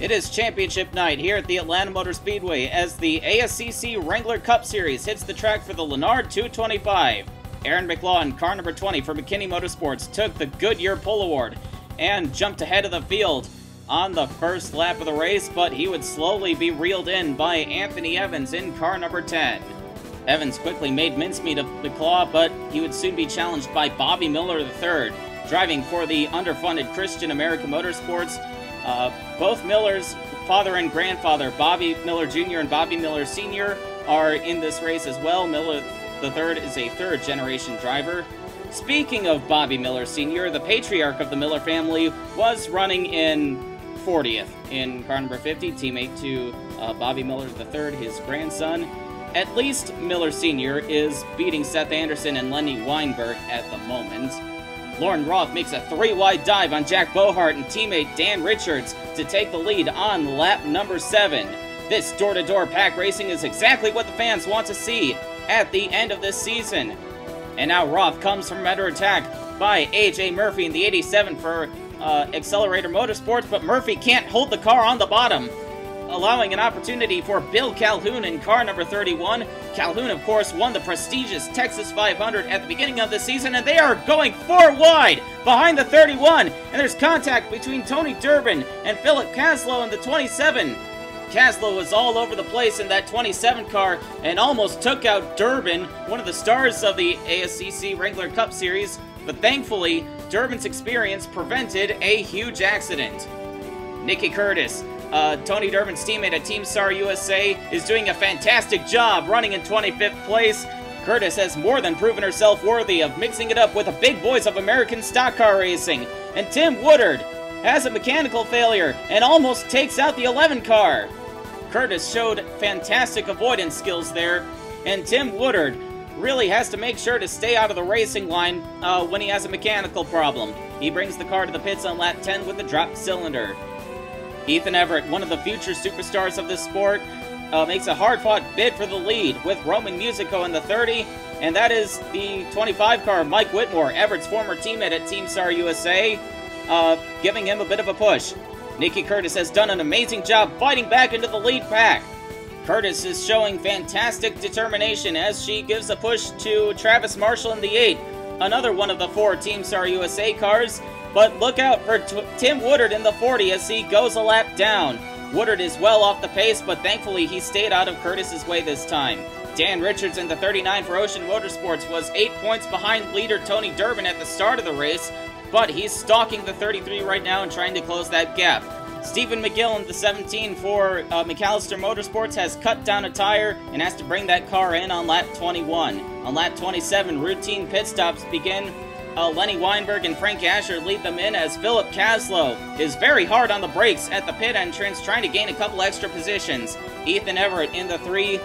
It is championship night here at the Atlanta Motor Speedway as the ASCC Wrangler Cup Series hits the track for the Lenard 225. Aaron McLaughlin, car number 20 for McKinney Motorsports, took the Goodyear Pole Award and jumped ahead of the field on the first lap of the race, but he would slowly be reeled in by Anthony Evans in car number 10. Evans quickly made mincemeat of McLaw, but he would soon be challenged by Bobby Miller III, driving for the underfunded Christian American Motorsports uh, both Miller's father and grandfather, Bobby Miller Jr. and Bobby Miller Sr., are in this race as well. Miller III is a third generation driver. Speaking of Bobby Miller Sr., the patriarch of the Miller family was running in 40th in car number 50, teammate to uh, Bobby Miller III, his grandson. At least Miller Sr. is beating Seth Anderson and Lenny Weinberg at the moment. Lauren Roth makes a three-wide dive on Jack Bohart and teammate Dan Richards to take the lead on lap number seven. This door-to-door pack racing is exactly what the fans want to see at the end of this season. And now Roth comes from under attack by AJ Murphy in the 87 for uh, Accelerator Motorsports, but Murphy can't hold the car on the bottom allowing an opportunity for Bill Calhoun in car number 31. Calhoun, of course, won the prestigious Texas 500 at the beginning of the season, and they are going four wide behind the 31. And there's contact between Tony Durbin and Philip Caslow in the 27. Caslow was all over the place in that 27 car and almost took out Durbin, one of the stars of the ASCC Wrangler Cup Series, but thankfully, Durbin's experience prevented a huge accident. Nicky Curtis uh, Tony Durbin's teammate at Team Star USA is doing a fantastic job running in 25th place. Curtis has more than proven herself worthy of mixing it up with the big boys of American stock car racing. And Tim Woodard has a mechanical failure and almost takes out the 11 car. Curtis showed fantastic avoidance skills there, and Tim Woodard really has to make sure to stay out of the racing line uh, when he has a mechanical problem. He brings the car to the pits on lap 10 with a dropped cylinder. Ethan Everett, one of the future superstars of this sport, uh, makes a hard-fought bid for the lead with Roman Musico in the 30, and that is the 25 car, Mike Whitmore, Everett's former teammate at Team Star USA, uh, giving him a bit of a push. Nikki Curtis has done an amazing job fighting back into the lead pack. Curtis is showing fantastic determination as she gives a push to Travis Marshall in the 8, another one of the four Team Star USA cars, but look out for Tim Woodard in the 40 as he goes a lap down. Woodard is well off the pace, but thankfully he stayed out of Curtis's way this time. Dan Richards in the 39 for Ocean Motorsports was 8 points behind leader Tony Durbin at the start of the race, but he's stalking the 33 right now and trying to close that gap. Stephen McGill in the 17 for uh, McAllister Motorsports has cut down a tire and has to bring that car in on lap 21. On lap 27, routine pit stops begin uh, Lenny Weinberg and Frank Asher lead them in as Philip Caslow is very hard on the brakes at the pit entrance, trying to gain a couple extra positions. Ethan Everett in the three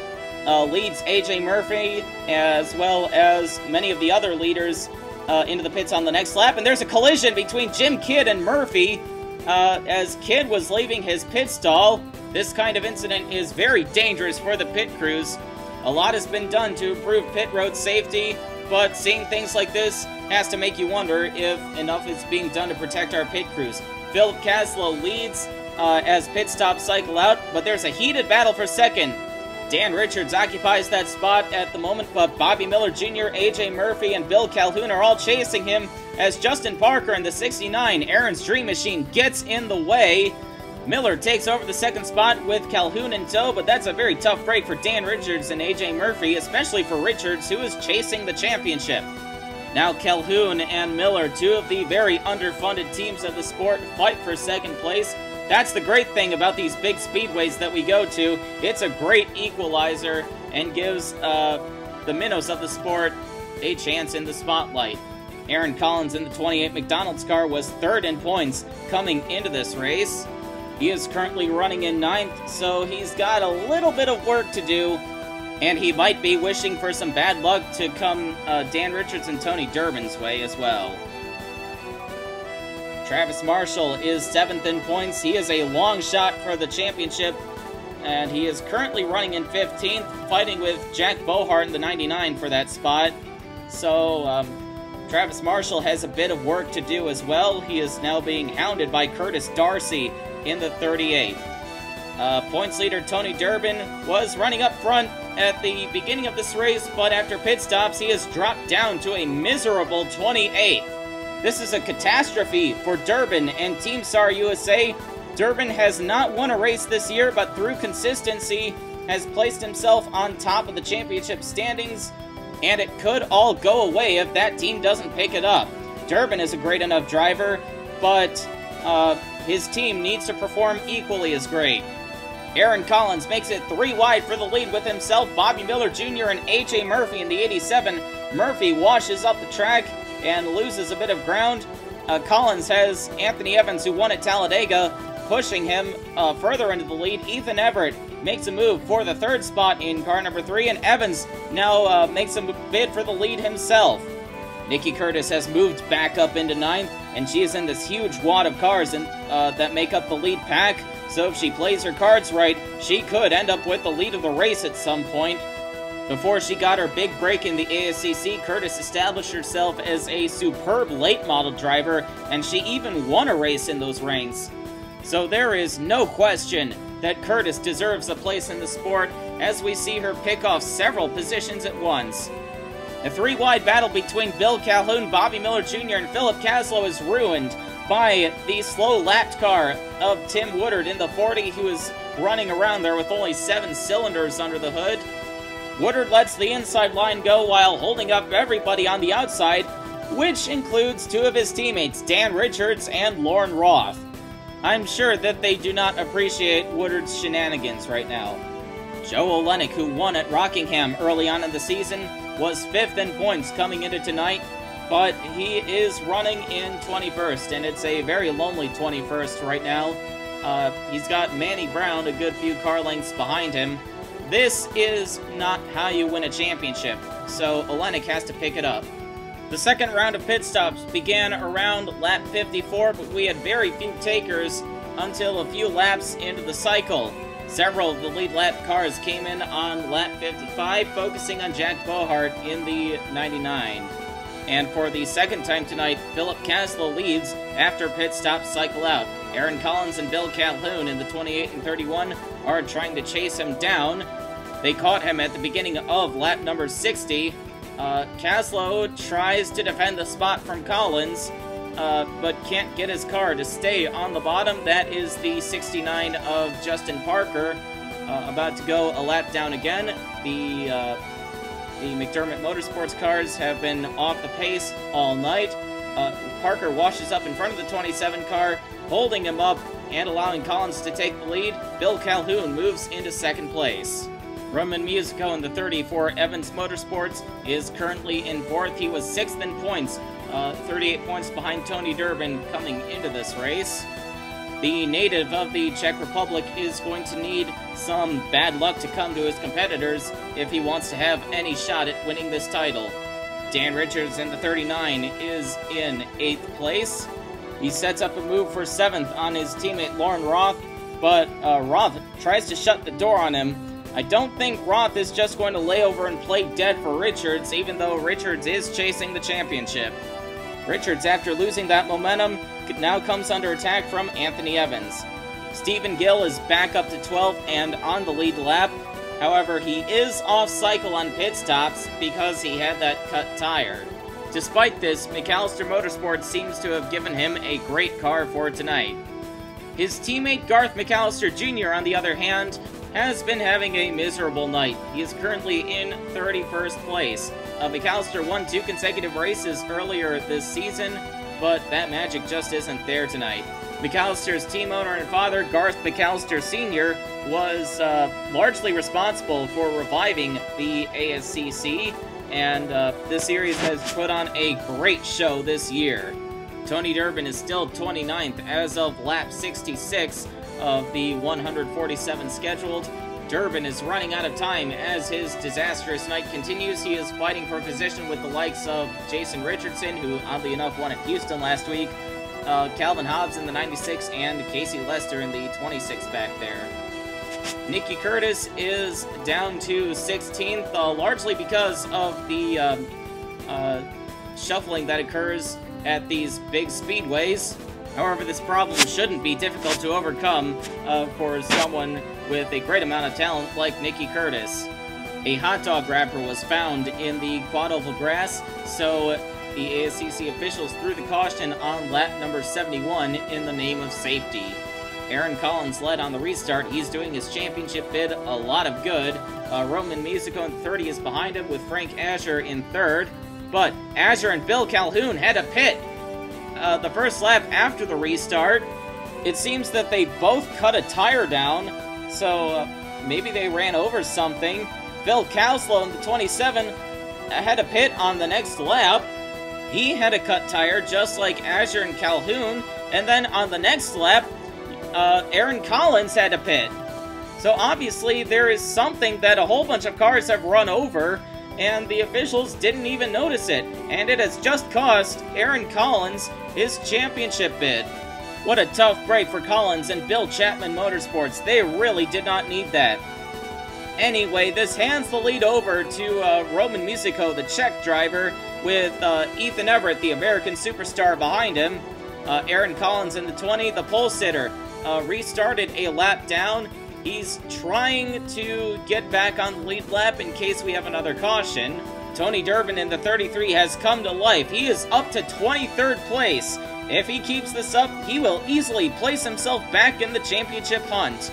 uh, leads AJ Murphy, as well as many of the other leaders uh, into the pits on the next lap. And there's a collision between Jim Kidd and Murphy uh, as Kidd was leaving his pit stall. This kind of incident is very dangerous for the pit crews. A lot has been done to improve pit road safety, but seeing things like this has to make you wonder if enough is being done to protect our pit crews. Philip Caslow leads uh, as pit stops cycle out, but there's a heated battle for second. Dan Richards occupies that spot at the moment, but Bobby Miller Jr., AJ Murphy, and Bill Calhoun are all chasing him as Justin Parker in the 69, Aaron's Dream Machine, gets in the way. Miller takes over the second spot with Calhoun in tow, but that's a very tough break for Dan Richards and AJ Murphy, especially for Richards, who is chasing the championship. Now Calhoun and Miller, two of the very underfunded teams of the sport, fight for second place. That's the great thing about these big speedways that we go to. It's a great equalizer and gives uh, the minnows of the sport a chance in the spotlight. Aaron Collins in the 28 McDonald's car was third in points coming into this race. He is currently running in ninth, so he's got a little bit of work to do and he might be wishing for some bad luck to come uh, Dan Richards and Tony Durbin's way as well. Travis Marshall is seventh in points. He is a long shot for the championship, and he is currently running in 15th, fighting with Jack Bohart in the 99 for that spot. So, um, Travis Marshall has a bit of work to do as well. He is now being hounded by Curtis Darcy in the 38th. Uh, points leader Tony Durbin was running up front at the beginning of this race, but after pit stops, he has dropped down to a miserable 28th. This is a catastrophe for Durbin and Team Star USA. Durbin has not won a race this year, but through consistency has placed himself on top of the championship standings, and it could all go away if that team doesn't pick it up. Durbin is a great enough driver, but uh, his team needs to perform equally as great. Aaron Collins makes it three wide for the lead with himself, Bobby Miller Jr. and A.J. Murphy in the 87. Murphy washes up the track and loses a bit of ground. Uh, Collins has Anthony Evans, who won at Talladega, pushing him uh, further into the lead. Ethan Everett makes a move for the third spot in car number three, and Evans now uh, makes a bid for the lead himself. Nikki Curtis has moved back up into ninth, and she is in this huge wad of cars in, uh, that make up the lead pack. So if she plays her cards right, she could end up with the lead of the race at some point. Before she got her big break in the ASCC, Curtis established herself as a superb late model driver, and she even won a race in those ranks. So there is no question that Curtis deserves a place in the sport as we see her pick off several positions at once. A three wide battle between Bill Calhoun, Bobby Miller Jr., and Philip Caslow is ruined by the slow lapped car of Tim Woodard in the 40. He was running around there with only seven cylinders under the hood. Woodard lets the inside line go while holding up everybody on the outside, which includes two of his teammates, Dan Richards and Lauren Roth. I'm sure that they do not appreciate Woodard's shenanigans right now. Joe Olenek, who won at Rockingham early on in the season, was fifth in points coming into tonight, but he is running in 21st, and it's a very lonely 21st right now. Uh, he's got Manny Brown a good few car lengths behind him. This is not how you win a championship, so Olenek has to pick it up. The second round of pit stops began around lap 54, but we had very few takers until a few laps into the cycle. Several of the lead lap cars came in on lap 55, focusing on Jack Bohart in the 99. And for the second time tonight, Philip Caslow leads after pit stops cycle out. Aaron Collins and Bill Calhoun in the 28 and 31 are trying to chase him down. They caught him at the beginning of lap number 60. Uh, Caslow tries to defend the spot from Collins, uh, but can't get his car to stay on the bottom. That is the 69 of Justin Parker, uh, about to go a lap down again. The uh, the McDermott Motorsports cars have been off the pace all night. Uh, Parker washes up in front of the 27 car, holding him up and allowing Collins to take the lead. Bill Calhoun moves into second place. Roman Musico in the 30 for Evans Motorsports is currently in fourth. He was sixth in points uh, 38 points behind Tony Durbin coming into this race. The native of the Czech Republic is going to need some bad luck to come to his competitors if he wants to have any shot at winning this title. Dan Richards in the 39 is in 8th place. He sets up a move for 7th on his teammate Lauren Roth, but uh, Roth tries to shut the door on him. I don't think Roth is just going to lay over and play dead for Richards, even though Richards is chasing the championship. Richards, after losing that momentum, now comes under attack from Anthony Evans. Stephen Gill is back up to 12th and on the lead lap. However, he is off cycle on pit stops because he had that cut tire. Despite this, McAllister Motorsports seems to have given him a great car for tonight. His teammate Garth McAllister Jr., on the other hand, has been having a miserable night. He is currently in 31st place. Uh, McAllister won two consecutive races earlier this season, but that magic just isn't there tonight. McAllister's team owner and father, Garth McAllister Sr., was uh, largely responsible for reviving the ASCC, and uh, the series has put on a great show this year. Tony Durbin is still 29th as of lap 66 of the 147 scheduled, Durbin is running out of time as his disastrous night continues. He is fighting for position with the likes of Jason Richardson, who oddly enough won at Houston last week, uh, Calvin Hobbs in the 96, and Casey Lester in the 26 back there. Nikki Curtis is down to 16th, uh, largely because of the um, uh, shuffling that occurs at these big speedways. However, this problem shouldn't be difficult to overcome uh, for someone with a great amount of talent like Nikki Curtis. A hot dog wrapper was found in the quad oval grass, so the ASCC officials threw the caution on lap number 71 in the name of safety. Aaron Collins led on the restart. He's doing his championship bid a lot of good. Uh, Roman Musico in 30 is behind him with Frank Azure in third. But Azure and Bill Calhoun had a pit uh, the first lap after the restart. It seems that they both cut a tire down, so uh, maybe they ran over something. Phil Caslow in the 27 had a pit on the next lap. He had a cut tire just like Azure and Calhoun, and then on the next lap, uh, Aaron Collins had a pit. So obviously there is something that a whole bunch of cars have run over, and the officials didn't even notice it, and it has just cost Aaron Collins his championship bid. What a tough break for Collins and Bill Chapman Motorsports. They really did not need that. Anyway, this hands the lead over to uh, Roman Musico, the Czech driver, with uh, Ethan Everett, the American superstar, behind him. Uh, Aaron Collins in the 20, the pole sitter, uh, restarted a lap down. He's trying to get back on the lead lap in case we have another caution. Tony Durbin in the 33 has come to life. He is up to 23rd place. If he keeps this up, he will easily place himself back in the championship hunt.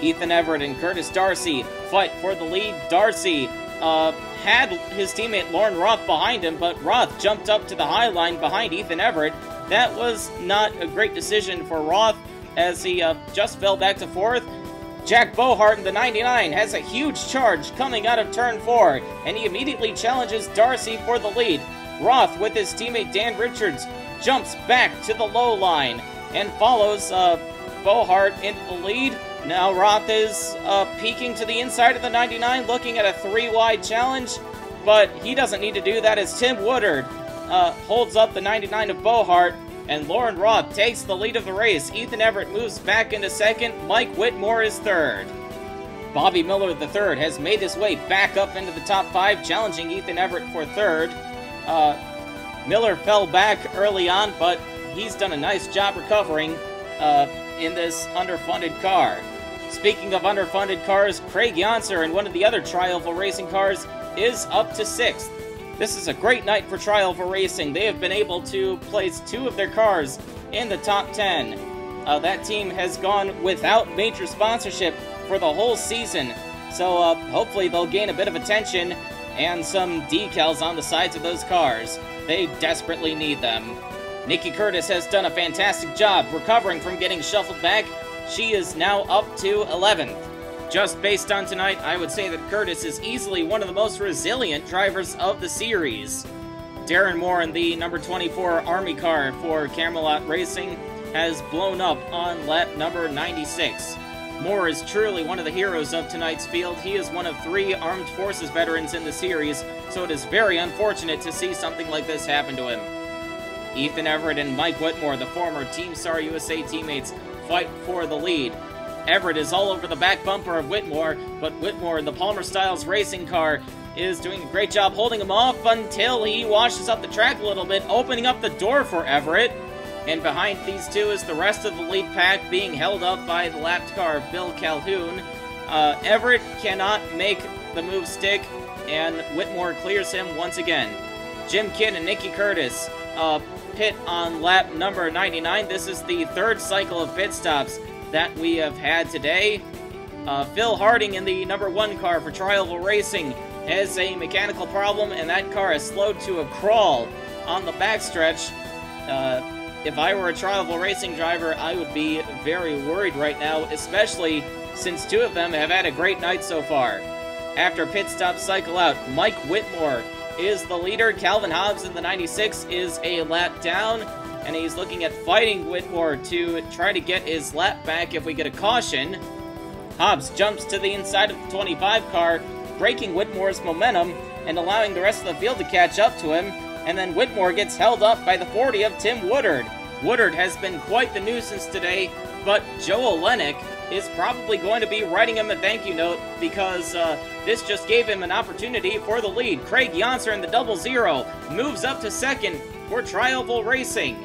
Ethan Everett and Curtis Darcy fight for the lead. Darcy uh, had his teammate Lauren Roth behind him, but Roth jumped up to the high line behind Ethan Everett. That was not a great decision for Roth as he uh, just fell back to fourth. Jack Bohart in the 99 has a huge charge coming out of turn 4, and he immediately challenges Darcy for the lead. Roth, with his teammate Dan Richards, jumps back to the low line and follows uh, Bohart into the lead. Now Roth is uh, peeking to the inside of the 99, looking at a three-wide challenge, but he doesn't need to do that as Tim Woodard uh, holds up the 99 of Bohart and Lauren Roth takes the lead of the race. Ethan Everett moves back into second. Mike Whitmore is third. Bobby Miller III has made his way back up into the top five, challenging Ethan Everett for third. Uh, Miller fell back early on, but he's done a nice job recovering uh, in this underfunded car. Speaking of underfunded cars, Craig Yonser in one of the other Trioval racing cars is up to sixth. This is a great night for Trioval Racing. They have been able to place two of their cars in the top 10. Uh, that team has gone without major sponsorship for the whole season, so uh, hopefully they'll gain a bit of attention and some decals on the sides of those cars. They desperately need them. Nikki Curtis has done a fantastic job recovering from getting shuffled back. She is now up to 11th. Just based on tonight, I would say that Curtis is easily one of the most resilient drivers of the series. Darren Moore in the number 24 Army car for Camelot Racing has blown up on lap number 96. Moore is truly one of the heroes of tonight's field. He is one of three armed forces veterans in the series, so it is very unfortunate to see something like this happen to him. Ethan Everett and Mike Whitmore, the former Team Star USA teammates, fight for the lead. Everett is all over the back bumper of Whitmore, but Whitmore in the Palmer Styles racing car is doing a great job holding him off until he washes up the track a little bit, opening up the door for Everett. And behind these two is the rest of the lead pack being held up by the lapped car of Bill Calhoun. Uh, Everett cannot make the move stick, and Whitmore clears him once again. Jim Kidd and Nicky Curtis uh, pit on lap number 99. This is the third cycle of pit stops that we have had today. Uh, Phil Harding in the number one car for Trioval Racing has a mechanical problem, and that car is slowed to a crawl on the backstretch. Uh, if I were a Trioval Racing driver, I would be very worried right now, especially since two of them have had a great night so far. After pit stop cycle out, Mike Whitmore is the leader. Calvin Hobbs in the 96 is a lap down and he's looking at fighting Whitmore to try to get his lap back if we get a caution. Hobbs jumps to the inside of the 25 car, breaking Whitmore's momentum and allowing the rest of the field to catch up to him, and then Whitmore gets held up by the 40 of Tim Woodard. Woodard has been quite the nuisance today, but Joe Olenek is probably going to be writing him a thank you note because uh, this just gave him an opportunity for the lead. Craig Yonser in the double zero moves up to second for Trioval Racing.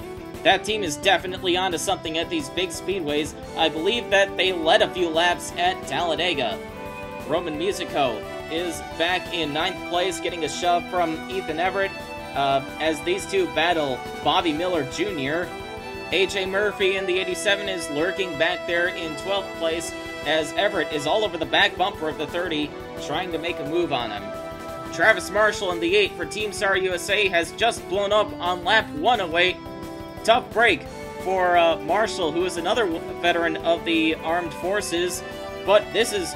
That team is definitely onto something at these big speedways. I believe that they led a few laps at Talladega. Roman Musico is back in ninth place, getting a shove from Ethan Everett uh, as these two battle Bobby Miller Jr. AJ Murphy in the 87 is lurking back there in 12th place as Everett is all over the back bumper of the 30, trying to make a move on him. Travis Marshall in the 8 for Team Star USA has just blown up on lap 108. Tough break for uh, Marshall, who is another veteran of the armed forces, but this is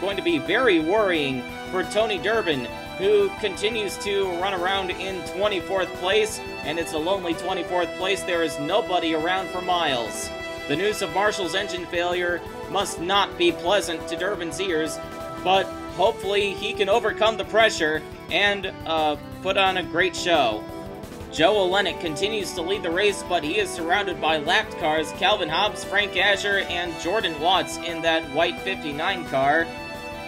going to be very worrying for Tony Durbin, who continues to run around in 24th place, and it's a lonely 24th place. There is nobody around for miles. The news of Marshall's engine failure must not be pleasant to Durbin's ears, but hopefully he can overcome the pressure and uh, put on a great show. Joe Olenek continues to lead the race, but he is surrounded by lapped cars Calvin Hobbs, Frank Azure, and Jordan Watts in that white 59 car.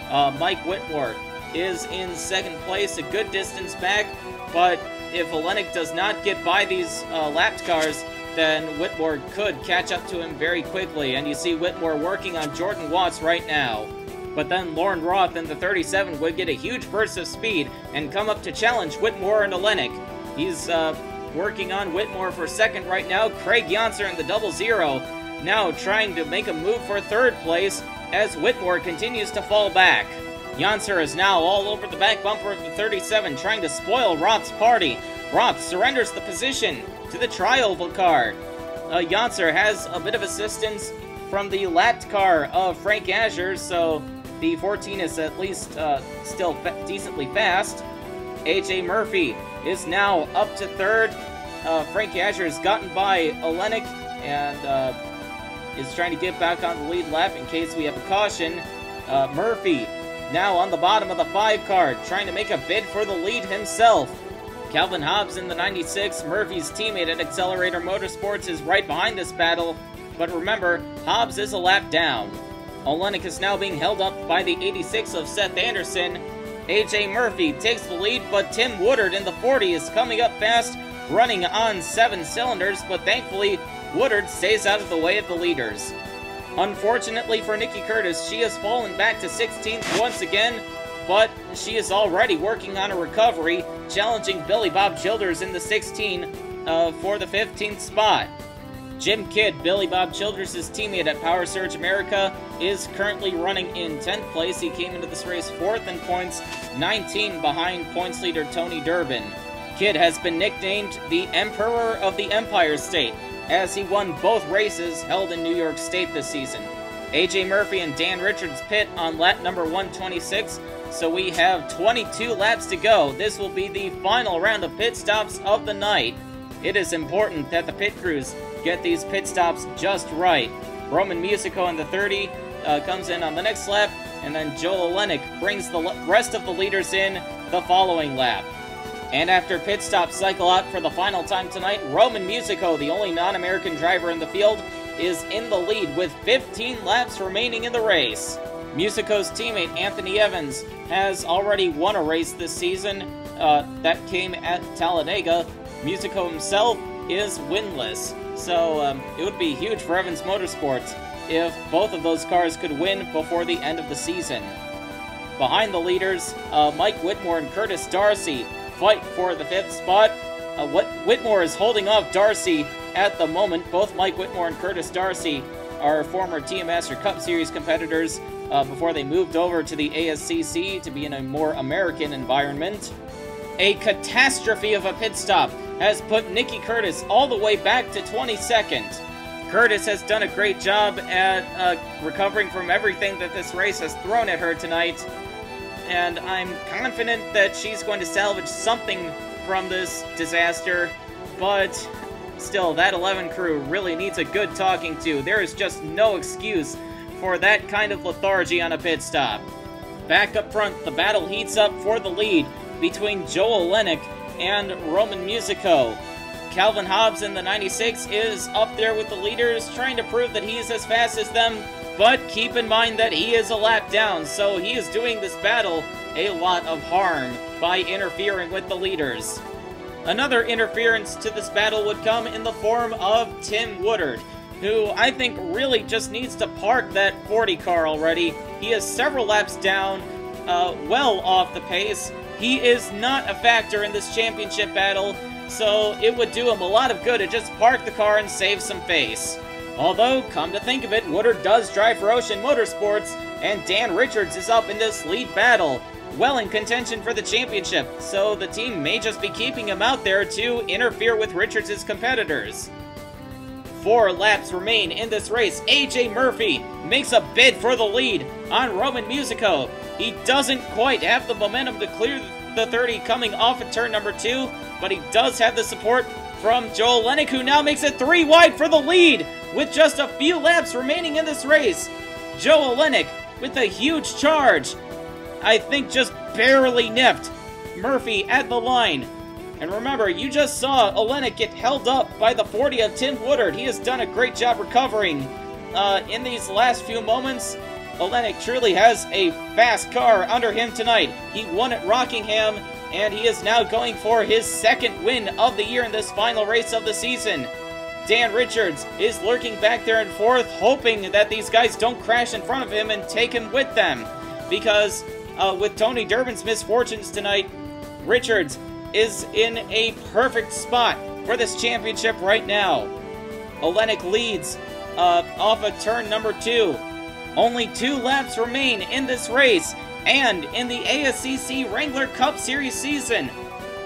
Uh, Mike Whitmore is in second place, a good distance back, but if Olenek does not get by these uh, lapped cars, then Whitmore could catch up to him very quickly, and you see Whitmore working on Jordan Watts right now. But then Lauren Roth in the 37 would get a huge burst of speed and come up to challenge Whitmore and Olenek. He's uh, working on Whitmore for second right now. Craig Yonser in the double zero now trying to make a move for third place as Whitmore continues to fall back. Yonser is now all over the back bumper of the 37, trying to spoil Roth's party. Roth surrenders the position to the tri-oval car. Uh, has a bit of assistance from the lapped car of Frank Azure, so the 14 is at least uh, still fa decently fast. AJ Murphy is now up to third. Uh, Frank Azure has gotten by Olenek and uh, is trying to get back on the lead lap in case we have a caution. Uh, Murphy now on the bottom of the 5 card, trying to make a bid for the lead himself. Calvin Hobbs in the 96, Murphy's teammate at Accelerator Motorsports, is right behind this battle, but remember, Hobbs is a lap down. Olenek is now being held up by the 86 of Seth Anderson. AJ Murphy takes the lead, but Tim Woodard in the 40 is coming up fast, running on seven cylinders, but thankfully Woodard stays out of the way of the leaders. Unfortunately for Nikki Curtis, she has fallen back to 16th once again, but she is already working on a recovery, challenging Billy Bob Childers in the 16 uh, for the 15th spot. Jim Kidd, Billy Bob Childers' teammate at Power Surge America, is currently running in 10th place. He came into this race 4th in points, 19 behind points leader Tony Durbin. Kidd has been nicknamed the Emperor of the Empire State as he won both races held in New York State this season. AJ Murphy and Dan Richards pit on lap number 126, so we have 22 laps to go. This will be the final round of pit stops of the night. It is important that the pit crews get these pit stops just right. Roman Musico in the 30 uh, comes in on the next lap, and then Joe Olenek brings the rest of the leaders in the following lap. And after pit stop cycle out for the final time tonight, Roman Musico, the only non-American driver in the field, is in the lead with 15 laps remaining in the race. Musico's teammate Anthony Evans has already won a race this season uh, that came at Talladega. Musico himself is winless, so um, it would be huge for Evans Motorsports if both of those cars could win before the end of the season. Behind the leaders, uh, Mike Whitmore and Curtis Darcy fight for the fifth spot. Uh, Whitmore is holding off Darcy at the moment. Both Mike Whitmore and Curtis Darcy are former TM Master Cup Series competitors uh, before they moved over to the ASCC to be in a more American environment. A catastrophe of a pit stop has put Nikki Curtis all the way back to 22nd. Curtis has done a great job at uh, recovering from everything that this race has thrown at her tonight and I'm confident that she's going to salvage something from this disaster, but still, that 11 crew really needs a good talking to. There is just no excuse for that kind of lethargy on a pit stop. Back up front, the battle heats up for the lead between Joe Olenek and Roman Musico. Calvin Hobbs in the 96 is up there with the leaders, trying to prove that he's as fast as them, but keep in mind that he is a lap down, so he is doing this battle a lot of harm by interfering with the leaders. Another interference to this battle would come in the form of Tim Woodard, who I think really just needs to park that 40 car already. He is several laps down, uh, well off the pace. He is not a factor in this championship battle, so it would do him a lot of good to just park the car and save some face. Although, come to think of it, Woodard does drive for Ocean Motorsports, and Dan Richards is up in this lead battle, well in contention for the championship, so the team may just be keeping him out there to interfere with Richards' competitors. Four laps remain in this race. AJ Murphy makes a bid for the lead on Roman Musico. He doesn't quite have the momentum to clear the 30 coming off of turn number two, but he does have the support from Joe Olenek, who now makes it three wide for the lead with just a few laps remaining in this race. Joe Olenek with a huge charge. I think just barely nipped Murphy at the line. And remember, you just saw Olenek get held up by the 40 of Tim Woodard. He has done a great job recovering uh, in these last few moments. Olenek truly has a fast car under him tonight. He won at Rockingham, and he is now going for his second win of the year in this final race of the season. Dan Richards is lurking back there and forth, hoping that these guys don't crash in front of him and take him with them. Because uh, with Tony Durbin's misfortunes tonight, Richards is in a perfect spot for this championship right now. Olenek leads uh, off of turn number two. Only two laps remain in this race and in the ASCC Wrangler Cup Series season.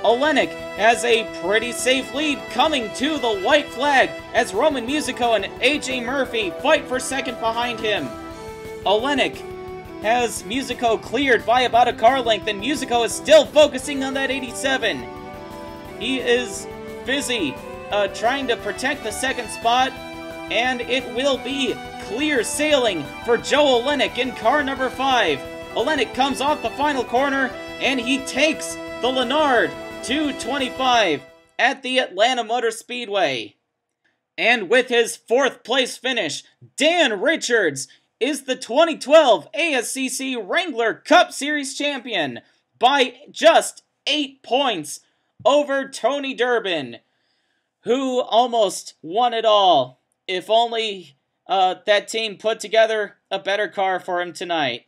Olenek has a pretty safe lead coming to the white flag as Roman Musico and AJ Murphy fight for second behind him. Olenek has Musico cleared by about a car length, and Musico is still focusing on that 87. He is busy uh, trying to protect the second spot, and it will be clear sailing for Joe Olenek in car number 5. Olenek comes off the final corner, and he takes the Lenard 225 at the Atlanta Motor Speedway. And with his fourth place finish, Dan Richards is the 2012 ASCC Wrangler Cup Series champion by just eight points over Tony Durbin, who almost won it all. If only uh, that team put together a better car for him tonight.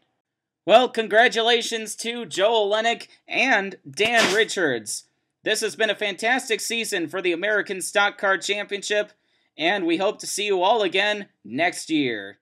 Well, congratulations to Joe Olenek and Dan Richards. This has been a fantastic season for the American Stock Car Championship, and we hope to see you all again next year.